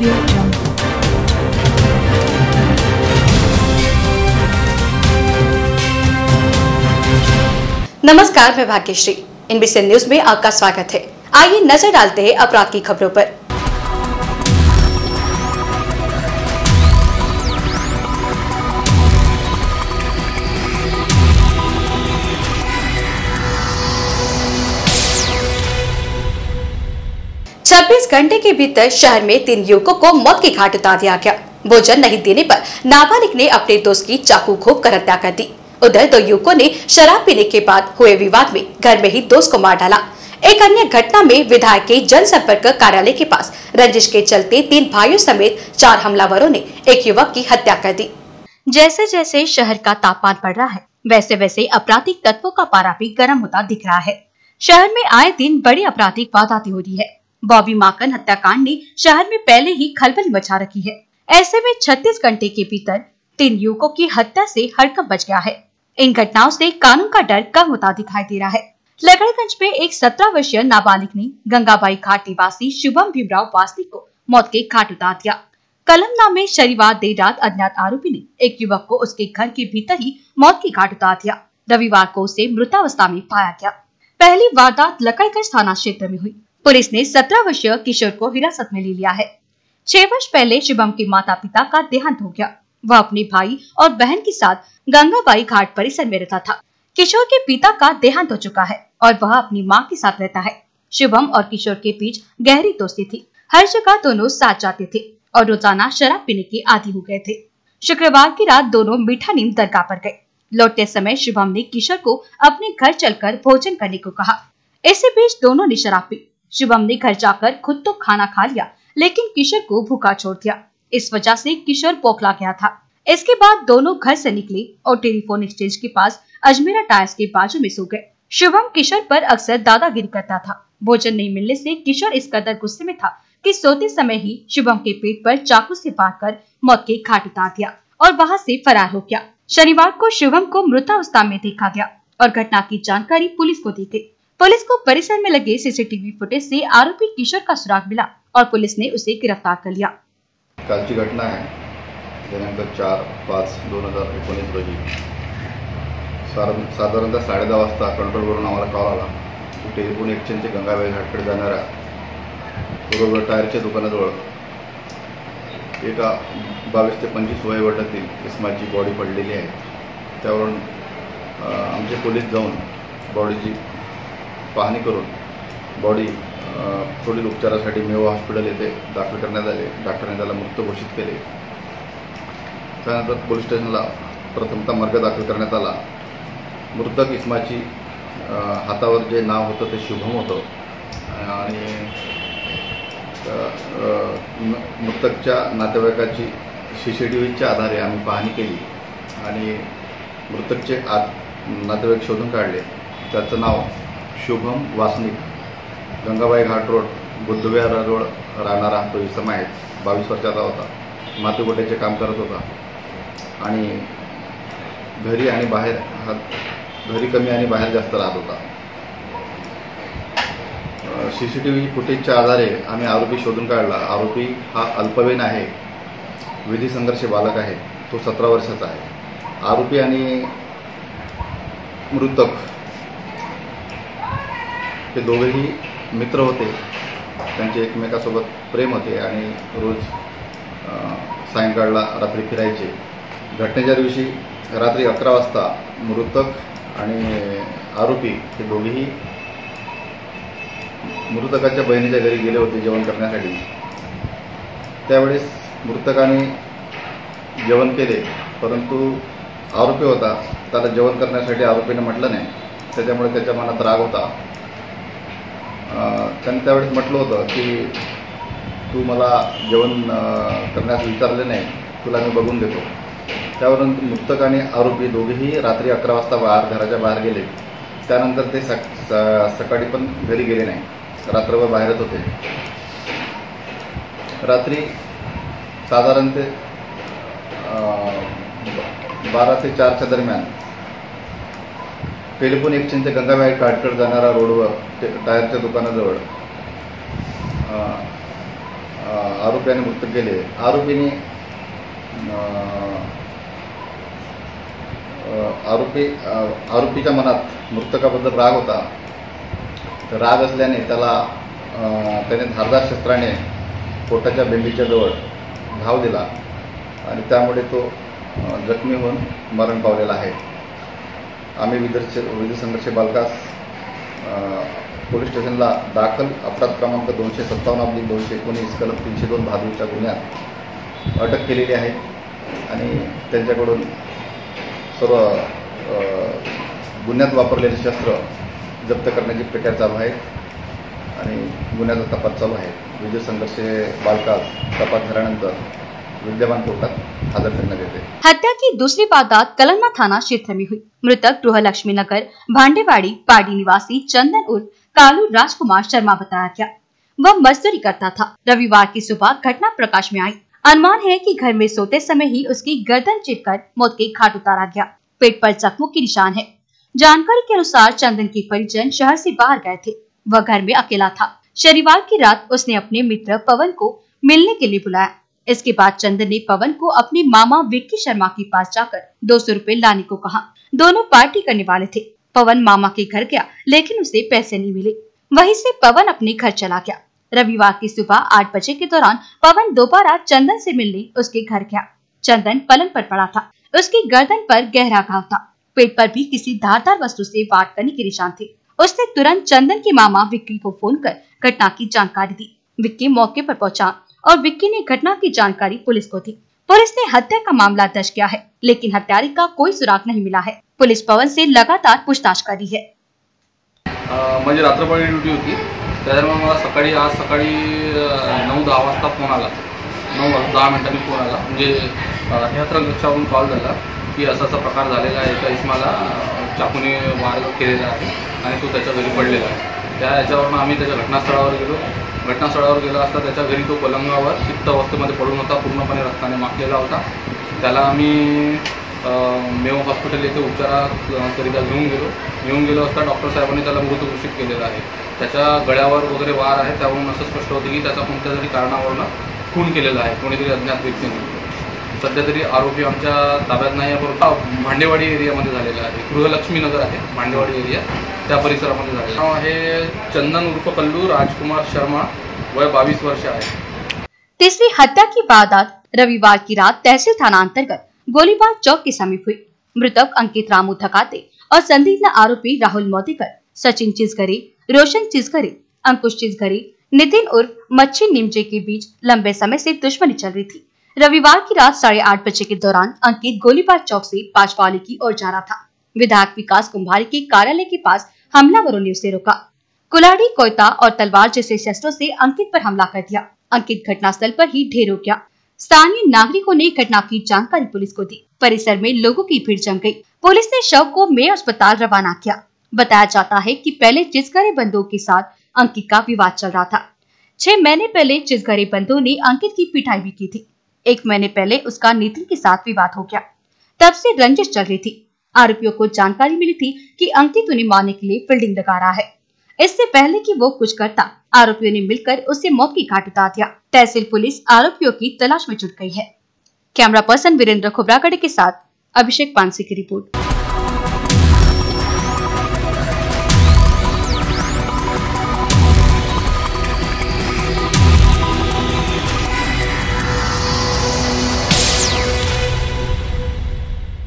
Audio Jungle. नमस्कार, मैं Bhagyashree. इनबीसी news में आपका स्वागत है। आइए नज़र डालते हैं अपराध की खबरों पर। छब्बीस घंटे के भीतर शहर में तीन युवकों को मौत के घाट उतार दिया गया। भोजन नहीं देने पर नाबालिग ने अपने दोस्त की चाकू घोप कर हत्या कर दी। उधर दो युवकों ने शराब पीने के बाद हुए विवाद में घर में ही दोस्त को मार डाला। एक अन्य घटना में विधायक के जनसंपर्क कार्यालय के पास रंजिश के चलते तीन भाइयों समेत चार हमलावरों ने एक युवक की हत्या कर दी। जैसे जैसे शहर का तापमान बढ़ रहा है, वैसे वैसे आपराधिक तत्वों का पारा भी गर्म होता दिख रहा है। शहर में आए दिन बड़ी आपराधिक वारदातें हो रही है। बॉबी माकन हत्याकांड ने शहर में पहले ही खलबली मचा रखी है। ऐसे में 36 घंटे के भीतर तीन युवकों की हत्या से हड़कंप बच गया है। इन घटनाओं से कानून का डर कम होता दिखाई दे रहा है। लगड़गंज में एक सत्रह वर्षीय नाबालिग ने गंगाबाई घाट निवासी शुभम भीमराव वासनिक को मौत के घाट उतार दिया। कलमना में शनिवार देर रात अज्ञात आरोपी ने एक युवक को उसके घर के भीतर ही मौत के घाट उतार दिया। रविवार को उसे मृतावस्था में पाया गया। पहली वारदात लकड़गंज थाना क्षेत्र में हुई। पुलिस ने सत्रह वर्षीय किशोर को हिरासत में ले लिया है। छह वर्ष पहले शुभम के माता पिता का देहांत हो गया। वह अपने भाई और बहन के साथ गंगाबाई घाट परिसर में रहता था। किशोर के पिता का देहांत हो चुका है और वह अपनी माँ के साथ रहता है। शुभम और किशोर के बीच गहरी दोस्ती थी। हर जगह दोनों साथ जाते थे और रोज़ाना शराब पीने के आदि हो गए थे। शुक्रवार की रात दोनों मीठा नीम दरगाह पर गए। लौटते समय शुभम ने किशोर को अपने घर चलकर भोजन करने को कहा। इसी बीच दोनों ने शराब पी। शुभम ने घर जाकर खुद तो खाना खा लिया, लेकिन किशोर को भूखा छोड़ दिया। इस वजह से किशोर पोखला गया था। इसके बाद दोनों घर से निकले और टेलीफोन एक्सचेंज के पास अजमेरा टायर्स के बाजू में सो गए। शुभम किशोर पर अक्सर दादागिरी करता था। भोजन नहीं मिलने से किशोर इस कदर गुस्से में था कि सोते समय ही शुभम के पेट पर चाकू से कर मौत के घाट उतार दिया और वहाँ से फरार हो गया। शनिवार को शुभम को मृतावस्था में देखा गया और घटना की जानकारी पुलिस को दी गई। पुलिस को परिसर में लगे सीसीटीवी फुटेज से आरोपी किशोर का सुराग मिला और पुलिस ने उसे गिरफ़्तार कर लिया। कालची घटना आहे दिनांक चार पाच दोन हज़ार एकोणीस रोजी साधारणतः साडेदहा वाजता कंट्रोलवरून आम्हाला कॉल आला। की टेलिफोन एक्सचेंजचे गंगाबाई घाटकडे जाणाऱ्या बरोबर टायरच्या दुकानाजवळ एका बावीस ते पंचवीस वयोगटातील इस्माची बॉडी पडलेली आहे त्यावरून अ, आमचे पोलीस जाऊन। बॉडीची पाहणी करून बॉडी पुढील उपचारासाठी मेवा हॉस्पिटल येथे दाखल करण्यात आले. डॉक्टरने त्याला मृत घोषित केले. त्यानंतर पोलीस स्टेशनला प्रथमतः मार्ग दाखल करण्यात आला. मृतक इस्माची हातावर जे नाव होतं ते शुभम होतं. आणि म- मृतकच्या नातेवाईकाची सी सी टी व्हीच्या आधारे आम्ही पाहणी केली. आणि मृतकचे आत नातेवाईक शोधून काढले. त्याचं नाव शुभम वासनिक गंगाबाई घाट रोड बुद्धविहाराजवळ राहणारा तो इसम आहे. बावीस वर्षाचा होता. मातुगोट्याचे काम करत होता. आणि घरी आणि बाहेर हा घरी कमी आणि बाहेर जास्त राहत होता. सी सी टी व्ही फुटेजच्या आधारे आम्ही आरोपी शोधून काढला. आरोपी हा अल्पवयीन आहे. विधी संघर्ष बालक आहे. तो सतरा वर्षाचा आहे. आरोपी आणि मृतक हे दोघेही मित्र होते. त्यांचे एकमेकासोबत प्रेम होते आणि रोज सायंकाळला रात्री फिरायचे. घटनेच्या दिवशी रात्री अकरा वाजता मृतक आणि आरोपी हे दोघेही मृतकाच्या बहिणीच्या घरी गेले होते जेवण करण्यासाठी. त्यावेळेस मृतकाने जेवण केले परंतु आरोपी होता. त्याला जेवण करण्यासाठी आरोपीने म्हटलं नाही. त्याच्यामुळे त्याच्या मनात राग होता. त्यांनी त्यावेळेस म्हटलं होतं की तू मला जेवण करण्यास विचारले नाही तुला मी बघून देतो. त्यावरून मृतक आणि आरोपी दोघेही रात्री अकरा वाजता बाहेर घराच्या बाहेर गेले. त्यानंतर ते सक स- सकाळी पण घरी गेले नाही. रात्रभर बाहेरच होते. रात्री साधारण ते बारा ते चारच्या दरम्यान टेलिफोन एक्सचेंजच्या गंगाबाई काटकड जाणारा रोडवर ते टायरच्या दुकानाजवळ आरोपीने मुक्त केले. आरोपीने आरोपी आरोपीच्या मनात मृतकाबद्दल राग होता. तर राग असल्याने त्याला त्याने धारदार शस्त्राने पोटाच्या बेंबीच्या जवळ घाव दिला आणि त्यामुळे तो जखमी होऊन मरण पावलेला आहे. आम्ही विदर्श विधी संघर्ष बालकास पोलीस स्टेशनला दाखल अपराध क्रमांक दोनशे सत्तावन्न अब्लिक दोनशे एकोणीस कलम तीनशे दोन भादूच्या गुन्ह्यात अटक केलेली आहे. आणि त्यांच्याकडून सर्व गुन्ह्यात वापरलेले शस्त्र जप्त करण्याची प्रक्रिया चालू आहे. आणि गुन्ह्याचा तपास चालू आहे. विजय संघर्ष बालकास तपास झाल्यानंतर विद्यमान कोर्टात हजर करण्यात येते हत्या की दूसरी वारदात कलन्ना थाना क्षेत्र में हुई। मृतक गृहलक्ष्मी नगर, भांडेवाड़ी पाडी निवासी चंदन उर्फ़ कालू राजकुमार शर्मा बताया गया। वह मजदूरी करता था। रविवार की सुबह घटना प्रकाश में आई। अनुमान है कि घर में सोते समय ही उसकी गर्दन चिरकर मौत के घाट उतारा गया। पेट पर जख्मों के निशान है। जानकारी के अनुसार चंदन के परिजन शहर से बाहर गए थे। वह घर में अकेला था। शनिवार की रात उसने अपने मित्र पवन को मिलने के लिए बुलाया। इसके बाद चंदन ने पवन को अपने मामा विक्की शर्मा के पास जाकर दो सौ रूपए लाने को कहा। दोनों पार्टी करने वाले थे। पवन मामा के घर गया, लेकिन उसे पैसे नहीं मिले। वहीं से पवन अपने घर चला गया। रविवार की सुबह आठ बजे के दौरान पवन दोबारा चंदन से मिलने उसके घर गया। चंदन पलंग पर पड़ा था। उसकी गर्दन पर गहरा घाव था। पेट पर भी किसी धारदार वस्तु से वार करने के निशान थे। उसने तुरंत चंदन के मामा विक्की को फ़ोन कर घटना की जानकारी दी। विक्की मौके पर पहुँचा। और विक्की ने घटना की जानकारी पुलिस को दी। पुलिस ने हत्या का मामला दर्ज किया है, लेकिन हत्यारे का कोई सुराग नहीं मिला है। पुलिस पवन से लगातार पूछताछ कर है। होती। त्याच्यामुळे मला सकाळी, आज सकाळी नऊ दहा वाजता फ़ोन आला. नऊ दहा फ़ोन आला. म्हणजे कक्षावरून कॉल झाला की असा असा प्रकार झालेला आहे. एका इस्माला चाकूने वार केलेला आहे आणि तो त्याच्या घरी पडलेला आहे. त्या याच्यावरून आम्ही त्याच्या घटनास्थळावर गेलो. घटनास्थळावर गेला असता त्याच्या घरी तो पलंगावर चित्त अवस्थेमध्ये पडून होता पूर्णपणे रक्ताने माखलेला होता. त्याला आम्ही मेव हॉस्पिटल येथे उपचाराकरिता घेऊन गेलो. घेऊन गेलो असता डॉक्टर साहेबांनी त्याला मृत घोषित केलेला आहे. त्याच्या गळ्यावर वगैरे वार आहे त्यावरून असं स्पष्ट होतं की त्याचा कोणत्या तरी कारणावरून खून केलेला आहे कोणीतरी अज्ञात व्यक्तीने. सध्या आरोपी आमच्या ताब्यात नाही आहे भांडेवाडी एरियामध्ये झालेला आहे. गृहलक्ष्मी नगर आहे, भांडेवाडी एरिया. त्या परिसरामध्ये झालेला आहे. चंदन उर्फ़ कल्लू राजकुमार शर्मा वह बावीस वर्ष आहे. तीसरी हत्या की वारदात रविवार की रात तहसील थाना अंतर्गत गोलीबार चौक के समीप हुई। मृतक अंकित रामू थकाते और संदिग्ध आरोपी राहुल मोतीकर, सचिन चिजगरी, रोशन चिजगरे, अंकुश चिजगरी, नितिन उर्फ़ मच्छी निमजे के बीच लंबे समय से दुश्मनी चल रही थी। रविवार की रात साढ़े आठ बजे के दौरान अंकित गोलीबार चौक से पांचवाली की ओर जा रहा था। विधायक विकास कुंभारी के कार्यालय के पास हमलावरों ने उसे रोका। कुलाड़ी कोयता और तलवार जैसे शस्त्रों से अंकित पर हमला कर दिया। अंकित घटनास्थल पर ही ढेर हो गया। स्थानीय नागरिकों ने घटना की जानकारी पुलिस को दी। परिसर में लोगों की भीड़ जम गई। पुलिस ने शव को मेयर अस्पताल रवाना किया। बताया जाता है कि पहले चिस्करे बंधुओं के साथ अंकित का विवाद चल रहा था। छह महीने पहले चिस्करे बंधुओं ने अंकित की पिटाई भी की थी। एक महीने पहले उसका नितिन के साथ विवाद हो गया। तब से रंजिश चल रही थी। आरोपियों को जानकारी मिली थी कि अंकित उन्हें मारने के लिए फील्डिंग लगा रहा है। इससे पहले कि वो कुछ करता, आरोपियों ने मिलकर उसे मौत की घाट उतार दिया। तहसील पुलिस आरोपियों की तलाश में जुट गई है। कैमरा पर्सन वीरेंद्र खोबरागढ़ के साथ अभिषेक पानसी की रिपोर्ट।